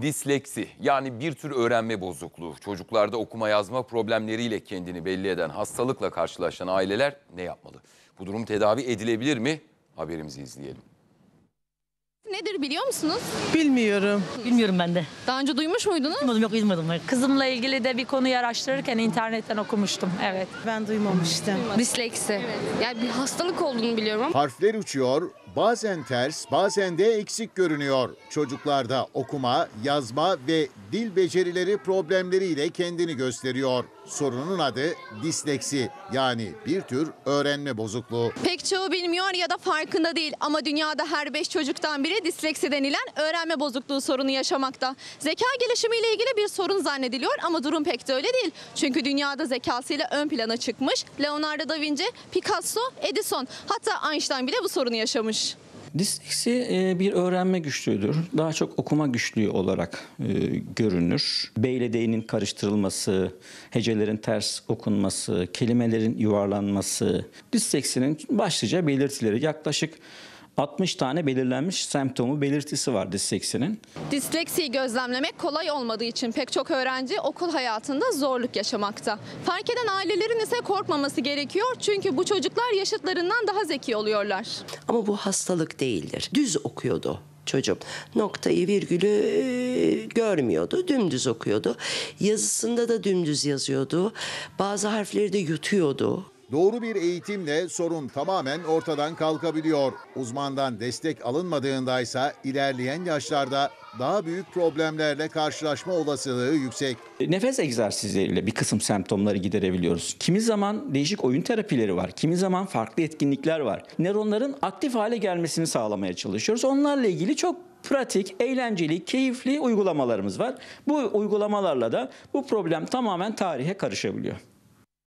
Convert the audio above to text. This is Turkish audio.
Disleksi yani bir tür öğrenme bozukluğu. Çocuklarda okuma yazma problemleriyle kendini belli eden hastalıkla karşılaşan aileler ne yapmalı? Bu durum tedavi edilebilir mi? Haberimizi izleyelim. Nedir biliyor musunuz? Bilmiyorum. Bilmiyorum ben de. Daha önce duymuş muydunuz? Duymadım yok duymadım. Hayır. Kızımla ilgili de bir konuyu araştırırken internetten okumuştum. Evet. Ben duymamıştım. Disleksi. Yani bir hastalık olduğunu biliyorum Harfler uçuyor, bazen ters, bazen de eksik görünüyor. Çocuklarda okuma, yazma ve dil becerileri problemleriyle kendini gösteriyor. Sorunun adı disleksi yani bir tür öğrenme bozukluğu. Pek çoğu bilmiyor ya da farkında değil ama dünyada her 5 çocuktan biri disleksi denilen öğrenme bozukluğu sorunu yaşamakta. Zeka gelişimiyle ilgili bir sorun zannediliyor ama durum pek de öyle değil. Çünkü dünyada zekasıyla ön plana çıkmış Leonardo da Vinci, Picasso, Edison hatta Einstein bile bu sorunu yaşamış. Disleksi e, bir öğrenme güçlüğüdür. Daha çok okuma güçlüğü olarak e, görünür. B ile D'nin karıştırılması, hecelerin ters okunması, kelimelerin yuvarlanması. Disleksinin başlıca belirtileri yaklaşık 60 tane belirlenmiş semptomu belirtisi var disleksinin. Disleksiyi gözlemlemek kolay olmadığı için pek çok öğrenci okul hayatında zorluk yaşamakta. Fark eden ailelerin ise korkmaması gerekiyor çünkü bu çocuklar yaşıtlarından daha zeki oluyorlar. Ama bu hastalık değildir. Düz okuyordu çocuğum. Noktayı virgülü e, görmüyordu. Dümdüz okuyordu. Yazısında da dümdüz yazıyordu. Bazı harfleri de yutuyordu. Doğru bir eğitimle sorun tamamen ortadan kalkabiliyor. Uzmandan destek alınmadığında ise ilerleyen yaşlarda daha büyük problemlerle karşılaşma olasılığı yüksek. Nefes egzersizleriyle bir kısım semptomları giderebiliyoruz. Kimi zaman değişik oyun terapileri var. Kimi zaman farklı etkinlikler var. Nöronların aktif hale gelmesini sağlamaya çalışıyoruz. Onlarla ilgili çok pratik, eğlenceli, keyifli uygulamalarımız var. Bu uygulamalarla da bu problem tamamen tarihe karışabiliyor.